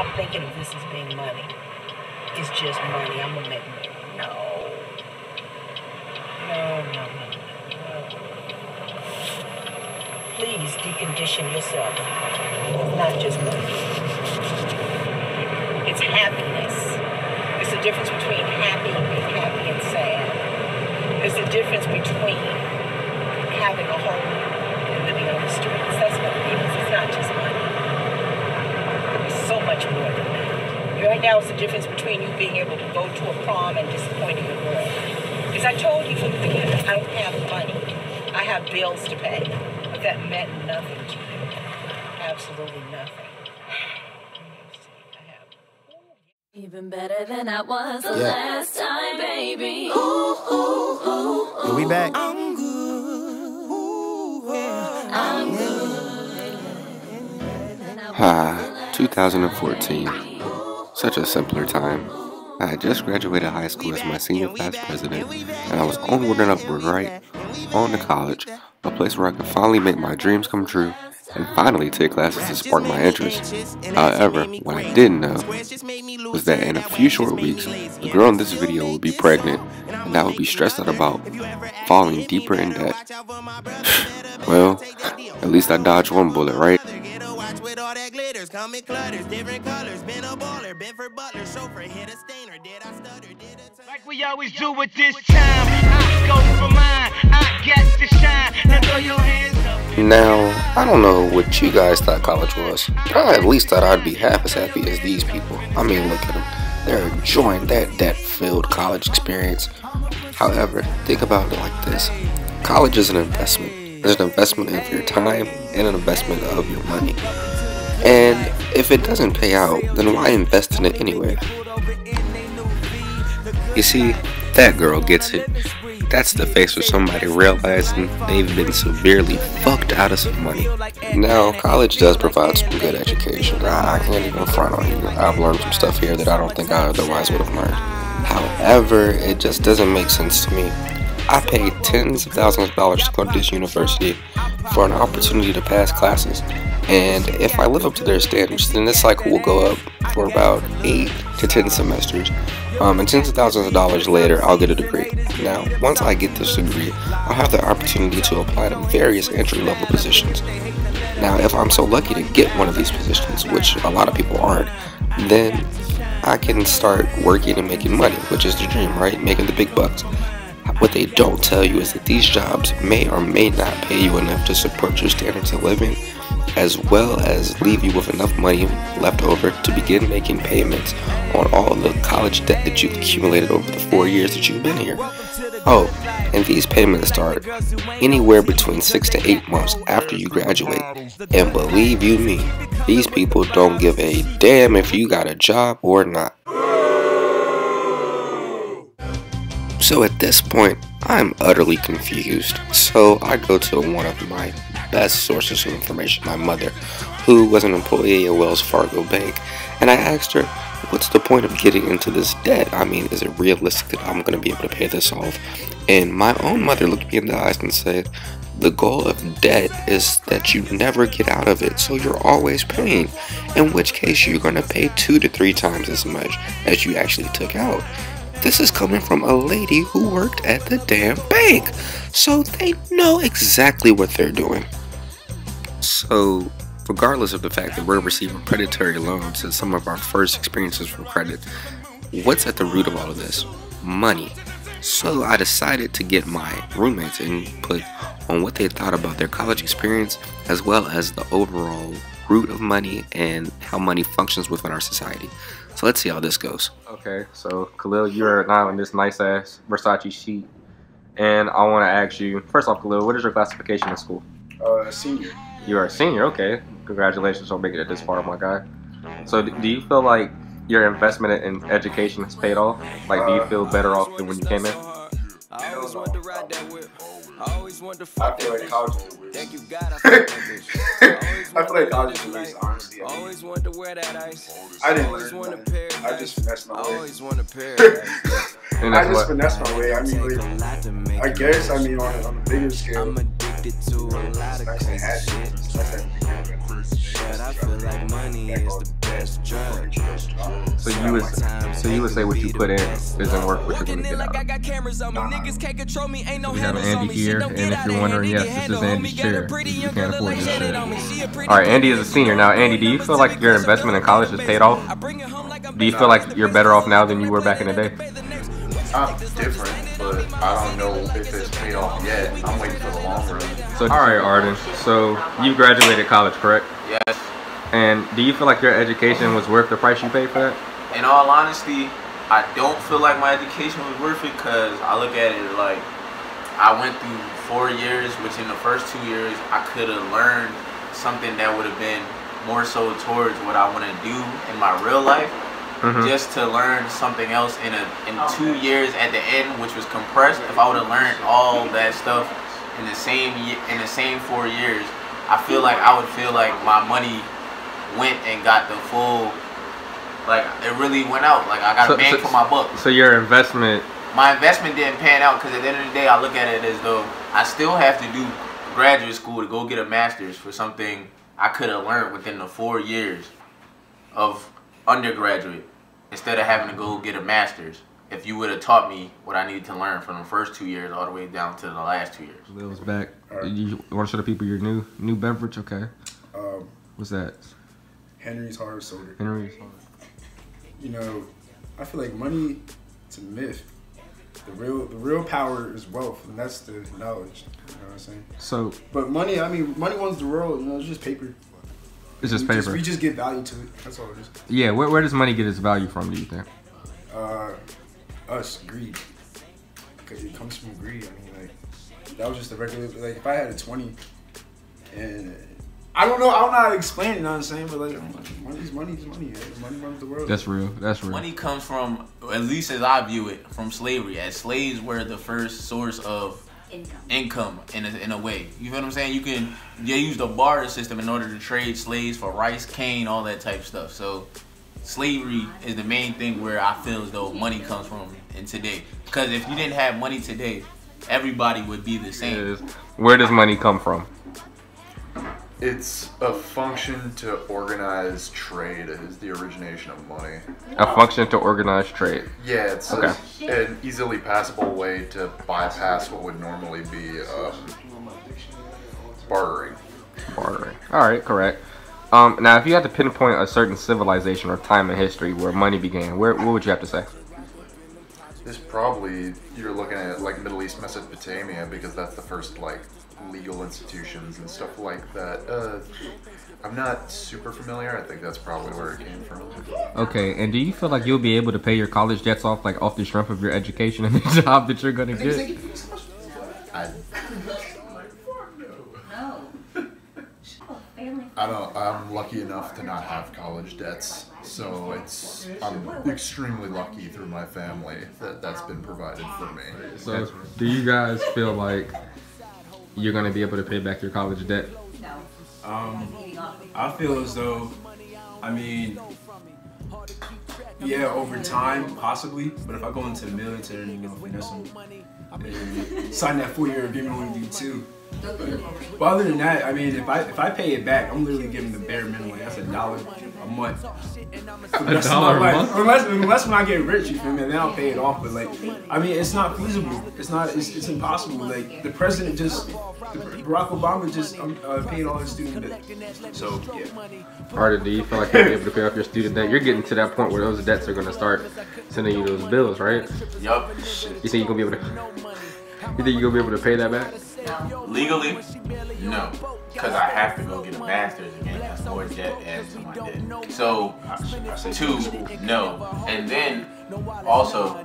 stop thinking of this as being money. It's just money. I'm gonna make money. No. No, no, no, no. Please decondition yourself. It's not just money. It's happiness. It's the difference between happy, and being happy, and sad. It's the difference between having a home and living on the streets. That's what it is. It's not just money. It's so much more than that. Right now, it's the difference between you being able to go to a prom and disappointing a girl. Because I told you from the beginning, I don't have money. I have bills to pay. But that meant nothing to you. Absolutely nothing. Even better than I was the Yeah. last time, baby. Ooh, ooh, ooh, Are we back? I'm good. Ooh, yeah. I'm good. Ah, 2014. Such a simpler time. I had just graduated high school as my senior class president, and I was onward and upward, right? On to college, a place where I could finally make my dreams come true and finally take classes to spark my interest. However, what I didn't know was that in a few short weeks, the girl in this video would be pregnant, and I would be stressed out about falling deeper in debt. well, at least I dodged one bullet, right? Watch with all that glitters, come in clutters, different colors. Been a baller, been for butler, chauffeur, hit a stainer. Did I stutter? Did it turn? Like we always do at this time. I go for mine. I get to shine. Now throw your hands up. Now, I don't know what you guys thought college was, but I at least thought I'd be half as happy as these people. I mean, look at them. They're enjoying that debt-filled college experience. However, think about it like this. College is an investment. It's an investment of your time and an investment of your money. And if it doesn't pay out, then why invest in it anyway? You see, that girl gets it. That's the face of somebody realizing they've been severely fucked out of some money. Now, college does provide some good education. I can't even front on you. I've learned some stuff here that I don't think I otherwise would have learned. However, it just doesn't make sense to me. I paid tens of thousands of dollars to go to this university for an opportunity to pass classes. And if I live up to their standards, then this cycle will go up for about 8 to 10 semesters. Um, and tens of thousands of dollars later, I'll get a degree. Now, once I get this degree, I'll have the opportunity to apply to various entry level positions. Now, if I'm so lucky to get one of these positions, which a lot of people aren't, then I can start working and making money, which is the dream, right? Making the big bucks. What they don't tell you is that these jobs may or may not pay you enough to support your standards of living, as well as leave you with enough money left over to begin making payments on all the college debt that you've accumulated over the four years that you've been here. Oh, and these payments start anywhere between six to eight months after you graduate. And believe you me, these people don't give a damn if you got a job or not. So at this point, I'm utterly confused. So I go to one of my best sources of information, my mother, who was an employee at Wells Fargo Bank, and I asked her, what's the point of getting into this debt? I mean, is it realistic that I'm going to be able to pay this off? And my own mother looked me in the eyes and said, the goal of debt is that you never get out of it, so you're always paying. In which case, you're going to pay two to three times as much as you actually took out. This is coming from a lady who worked at the damn bank, so they know exactly what they're doing. So, regardless of the fact that we're receiving predatory loans and some of our first experiences with credit, what's at the root of all of this? Money. So I decided to get my roommates input on what they thought about their college experience as well as the overall root of money and how money functions within our society. So let's see how this goes. Okay, so Khalil, you're now in this nice ass Versace sheet, and I want to ask you first off, Khalil, what is your classification in school? Uh, senior. You are a senior. Okay, congratulations on making it this far, my guy. So, do you feel like your investment in education has paid off? Like, do you feel better off than when you came in? I always want to ride that whip. I always want to I feel that like college is a waste. Thank you God I fuck that bitch. I feel like college is a waste, honestly. I, Always want to wear that ice. I didn't learn want a pair I just finessed my I way. always want a pair of that. And I just what. finessed my way. I mean, like, lot to make I guess, I mean, on a, on a bigger scale, I'm addicted to a lot of crazy shit. it. It's nice to have it. But I feel like money is the So you would so you would say what you put in isn't worth what you're gonna get out. We have Andy here, and if you're wondering, yes, this is Andy's chair. You can't afford this shit. All right, Andy is a senior now. Andy, do you feel like your investment in college has paid off? Do you feel like you're better off now than you were back in the day? I'm different, but I don't know if it's paid off yet. I'm waiting for the long run. So, all right, Arden. So you graduated college, correct? Yes. And do you feel like your education was worth the price you paid for that? In all honesty, I don't feel like my education was worth it because I look at it like I went through four years, which in the first two years I could have learned something that would have been more so towards what I want to do in my real life. Mhm. Just to learn something else in a in two years at the end, which was compressed. If I would have learned all that stuff in the same in the same four years, I feel like I would feel like my money went and got the full like it really went out. Like I got So- a bang so- for my buck. So your investment, My investment didn't pan out because at the end of the day, I look at it as though I still have to do graduate school to go get a master's for something I could have learned within the four years of undergraduate instead of having to go get a master's. If you would have taught me what I needed to learn from the first two years all the way down to the last two years. Lil's back. You want to show the people your new new beverage? Okay. Um, What's that? Henry's hard soda. Henry's. You know, I feel like money, it's a myth. The real, the real power is wealth, and that's the knowledge. You know what I'm saying? So But money, I mean, money runs the world. You know, it's just paper. It's just we paper. we just get value to it. That's all it is. Yeah. Where, where does money get its value from? Do you think? Uh, us greed, because it comes from greed. I mean, like that was just a regular. Like if I had a twenty, and I don't know, I don't know how to explain it. You know what I'm saying? But like, money's money is money. yeah. Money runs the world. That's real. That's real. Money comes from, at least as I view it, from slavery. As slaves were the first source of income in a, in a way. You feel what I'm saying? You can they use the barter system in order to trade slaves for rice, cane, all that type of stuff. So slavery is the main thing where I feel as though money comes from in today. Because if you didn't have money today, everybody would be the same. Where does money come from? It's a function to organize trade. Is the origination of money. A function to organize trade. Yeah, it's Okay. a- an easily passable way to bypass what would normally be um, bartering. Bartering. All right, correct. Um, now, if you had to pinpoint a certain civilization or time in history where money began, where what would you have to say? This probably you're looking at like Middle East Mesopotamia because that's the first like legal institutions and stuff like that. Uh, I'm not super familiar. I think that's probably where it came from. Okay, and do you feel like you'll be able to pay your college debts off, like off the strength of your education and the job that you're gonna get? I, No. I don't. I'm lucky enough to not have college debts, so it's I'm extremely lucky through my family that that's been provided for me. So, do you guys feel like you're gonna be able to pay back your college debt? Um, I feel as though, I mean, yeah, over time, possibly. But if I go into the military, you know, finesse some, maybe sign that four-year agreement with you too. But other than that, I mean, if I if I pay it back, I'm literally giving the bare minimum. That's a dollar a month. For the rest of dollar a month? Unless, unless when I get rich, you feel me? Then I'll pay it off. But like, I mean, it's not feasible. It's not. It's, it's impossible. Like the president just, Barack Obama just um, uh, paid all his student debt. So yeah. Arda, do you feel like you're able to pay off your student debt? You're getting to that point where those debts are gonna start sending you those bills, right? Yup. You think you're gonna be able to? You think you're gonna be able to pay that back? Legally, no, because I have to go get a master's again. That's more debt added to my debt. So, two, no, and then also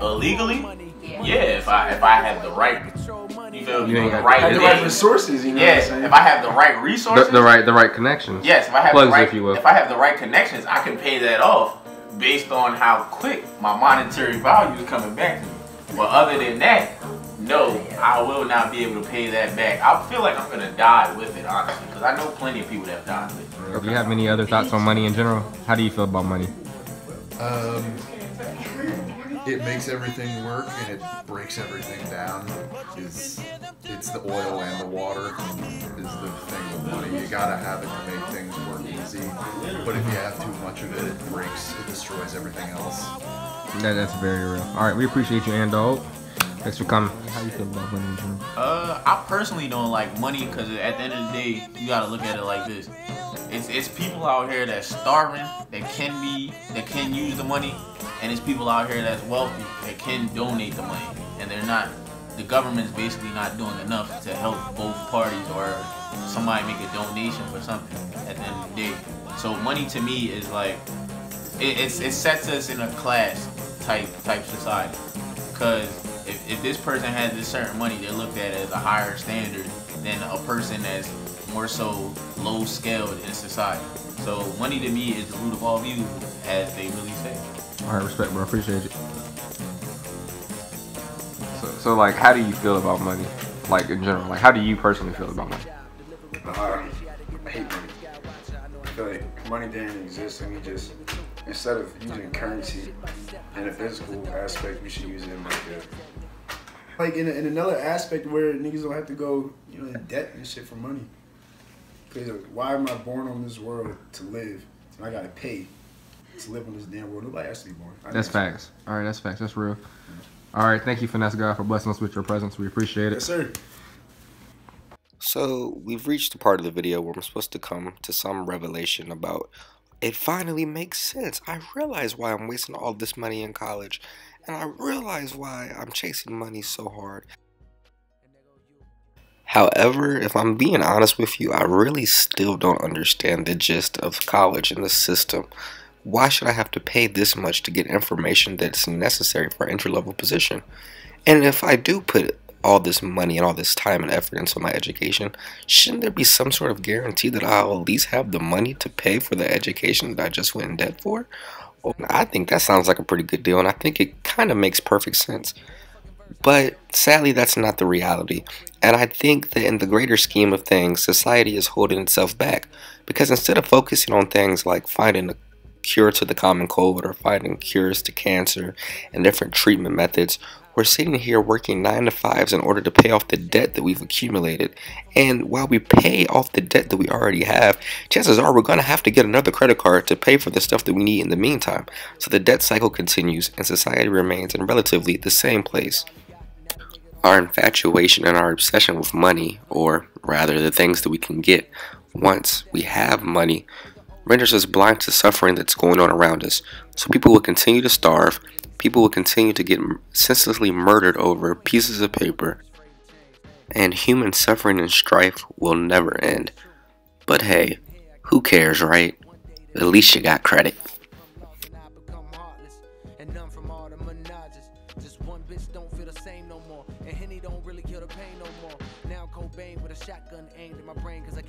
illegally, yeah. If I if I have the right, you feel me? You ain't the right, Have the right resources, you know Yeah, what I'm if I have the right The, resources, the right, the right connections. Yes, if I have plugs, the right, if you will. if I have the right connections, I can pay that off based on how quick my monetary value is coming back to me. But other than that, no, I will not be able to pay that back. I feel like I'm gonna die with it, honestly, because I know plenty of people that have died with it. Do you have any other thoughts on money in general? How do you feel about money? Um, it makes everything work and it breaks everything down. Is it's the oil and the water is the thing with money. You gotta have it to make things work easy. But if you have too much of it, it breaks, it destroys everything else. That, that's very real. All right, we appreciate you, and dog. Thanks for coming. How you feel about money in general? Uh, I personally don't like money because at the end of the day, you gotta look at it like this. It's it's people out here that's starving, that can be, that can use the money, and it's people out here that's wealthy that can donate the money, and they're not. The government's basically not doing enough to help both parties or somebody make a donation for something at the end of the day. So money to me is like it, it's it sets us in a class type type society because if, if this person has this certain money, they're looked at as a higher standard than a person that's more so low scaled in society. So money to me is the root of all evil, as they really say. All right, respect, bro. Appreciate it. So, so like, how do you feel about money? Like in general, like how do you personally feel about money? Uh, I hate money. I feel like money didn't exist and we just instead of using currency in a physical aspect, we should use it in like a like in, a, in another aspect where niggas don't have to go, you know, in debt and shit for money. Cause like, why am I born on this world to live? And I gotta pay to live on this damn world. Nobody has to be born. I That's facts. All right, that's facts. That's real. All right, thank you, finesse God, for blessing us with your presence. We appreciate it. Yes, sir. So we've reached the part of the video where I'm supposed to come to some revelation about it finally makes sense. I realize why I'm wasting all this money in college, and I realize why I'm chasing money so hard. However, if I'm being honest with you, I really still don't understand the gist of college and the system. Why should I have to pay this much to get information that's necessary for entry level position? And if I do put all this money and all this time and effort into my education, shouldn't there be some sort of guarantee that I'll at least have the money to pay for the education that I just went in debt for? Well, I think that sounds like a pretty good deal, and I think it kind of makes perfect sense. But sadly, that's not the reality. And I think that in the greater scheme of things, society is holding itself back. Because instead of focusing on things like finding a cure to the common cold or finding cures to cancer and different treatment methods, we're sitting here working nine to fives in order to pay off the debt that we've accumulated. And while we pay off the debt that we already have, chances are we're going to have to get another credit card to pay for the stuff that we need in the meantime. So the debt cycle continues and society remains in relatively the same place. Our infatuation and our obsession with money, or rather the things that we can get once we have money, renders us blind to suffering that's going on around us. So people will continue to starve, people will continue to get senselessly murdered over pieces of paper, and human suffering and strife will never end. But hey, who cares, right? At least you got credit. Shotgun aimed at my brain cause I